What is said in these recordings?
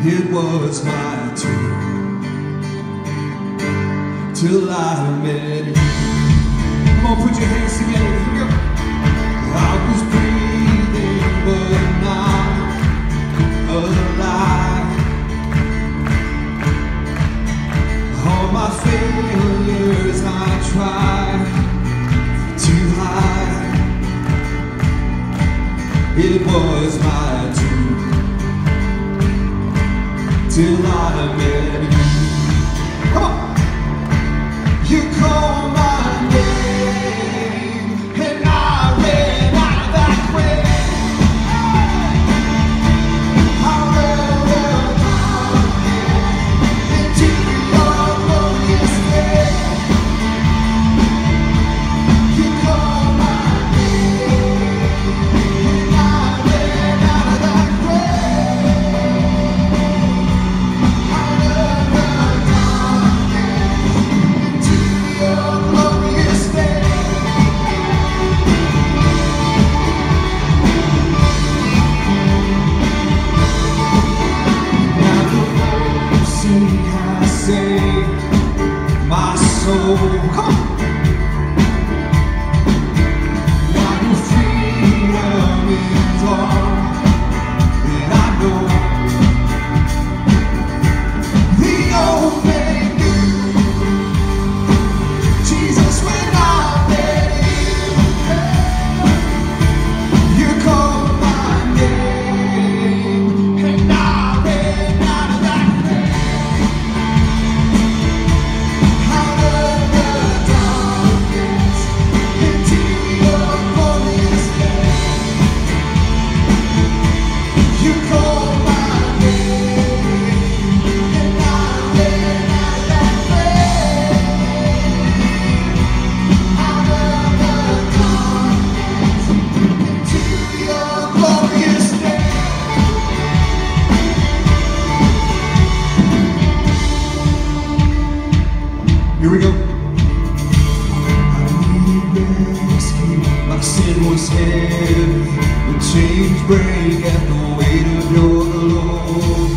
It was my turn till I met you. Come on, put your hands together. Here we go. I was breathing, but not alive. All my failures I tried to hide. It was my still not a man. Come on. You call my soul. Come on. It was heavy The chains break at the weight of your love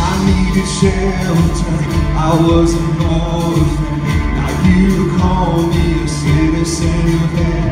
I needed shelter, I was an orphan Now you call me a citizen of heaven.